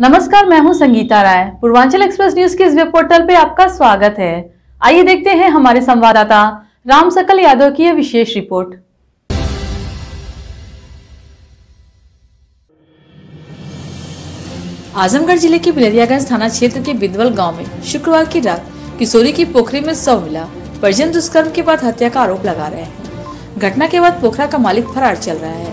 नमस्कार, मैं हूँ संगीता राय। पूर्वांचल एक्सप्रेस न्यूज़ के इस वेब पोर्टल पे आपका स्वागत है। आइए देखते हैं हमारे संवाददाता राम सकल यादव की विशेष रिपोर्ट। आजमगढ़ ज़िले के बिलरियागंज थाना क्षेत्र के बिंदवल गाँव में शुक्रवार की रात किशोरी की पोखरी में शव मिला। परिजन दुष्कर्म के बाद हत्या का आरोप लगा रहे हैं। घटना के बाद पोखरा का मालिक फरार चल रहा है।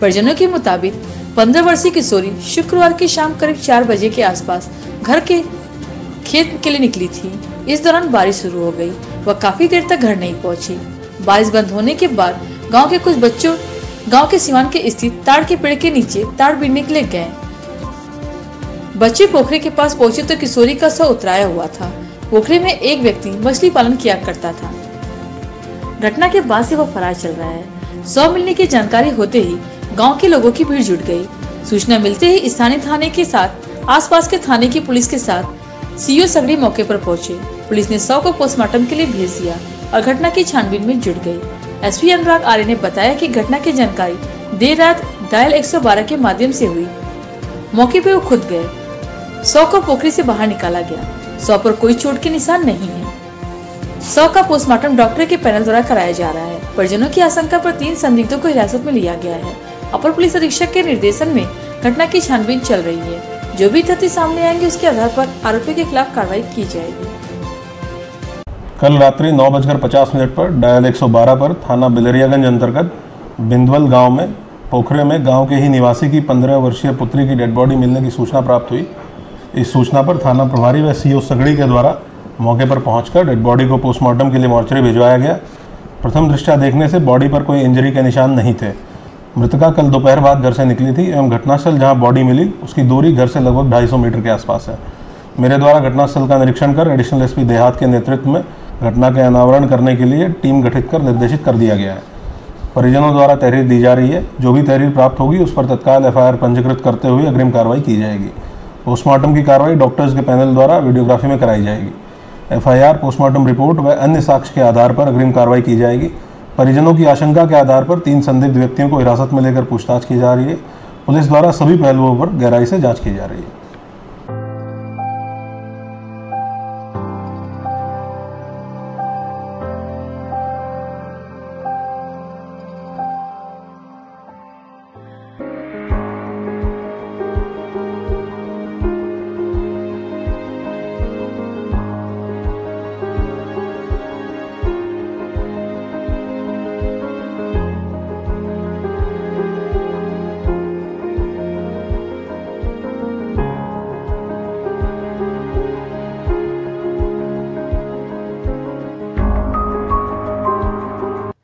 परिजनों के मुताबिक पंद्रह वर्षीय किशोरी शुक्रवार की शाम करीब चार बजे के आसपास घर के खेत के लिए निकली थी। इस दौरान बारिश शुरू हो गई वह काफ़ी देर तक घर नहीं पहुँची। बारिश बंद होने के बाद गाँव के कुछ बच्चों, गाँव के सिवान के स्थित ताड़ के पेड़ के नीचे ताड़ बीनने के लिए गए। बच्चे पोखरे के पास पहुँचे तो किशोरी का शव उतराया हुआ था। पोखरे में एक व्यक्ति मछली पालन किया करता था। घटना के बाद से वह फरार चल रहा है। शव मिलने की जानकारी होते ही गाँव के लोगों की भीड़ जुट गई। सूचना मिलते ही स्थानीय थाने के साथ, आसपास के थाने की पुलिस के साथ सीओ सगड़ी मौके पर पहुँचे। पुलिस ने सौ को पोस्टमार्टम के लिए भेज दिया और घटना की छानबीन में जुट गई। एसपी अनुराग आर्य ने बताया कि घटना की जानकारी देर रात डायल 112 के माध्यम से हुई। मौके पर वो खुद गए। सौ को पोखरी से बाहर निकाला गया। सौ पर कोई चोट के निशान नहीं है। सौ का पोस्टमार्टम डॉक्टर के पैनल द्वारा कराया जा रहा है। परिजनों की आशंका पर तीन संदिग्धों को हिरासत में लिया गया है। अपर पुलिस अधीक्षक के निर्देशन में घटना की छानबीन चल रही है। जो भी तथ्य सामने आएँगे, उसके आधार पर आरोपी के खिलाफ कार्रवाई की जाएगी। कल रात्रि नौ बजकर पचास मिनट पर डायल 112 पर थाना बिलरियागंज अंतर्गत बिंदवल गाँव में, पोखरे में गाँव के ही निवासी की 15 वर्षीय पुत्री की डेड बॉडी मिलने की सूचना प्राप्त हुई। इस सूचना पर थाना प्रभारी व सीओ सगड़ी के द्वारा मौके पर पहुंचकर डेड बॉडी को पोस्टमार्टम के लिए मॉर्चरी भिजवाया गया। प्रथम दृष्टया देखने से बॉडी पर कोई इंजरी के निशान नहीं थे। मृतका कल दोपहर बाद घर से निकली थी एवं घटनास्थल जहाँ बॉडी मिली, उसकी दूरी घर से लगभग 250 मीटर के आसपास है। मेरे द्वारा घटनास्थल का निरीक्षण कर एडिशनल एसपी देहात के नेतृत्व में घटना के अनावरण करने के लिए टीम गठित कर निर्देशित कर दिया गया है। परिजनों द्वारा तहरीर दी जा रही है। जो भी तहरीर प्राप्त होगी, उस पर तत्काल एफआईआर पंजीकृत करते हुए अग्रिम कार्रवाई की जाएगी। पोस्टमार्टम की कार्रवाई डॉक्टर्स के पैनल द्वारा वीडियोग्राफी में कराई जाएगी। एफआईआर पोस्टमार्टम रिपोर्ट व अन्य साक्ष्य के आधार पर अग्रिम कार्रवाई की जाएगी। परिजनों की आशंका के आधार पर तीन संदिग्ध व्यक्तियों को हिरासत में लेकर पूछताछ की जा रही है। पुलिस द्वारा सभी पहलुओं पर गहराई से जाँच की जा रही है।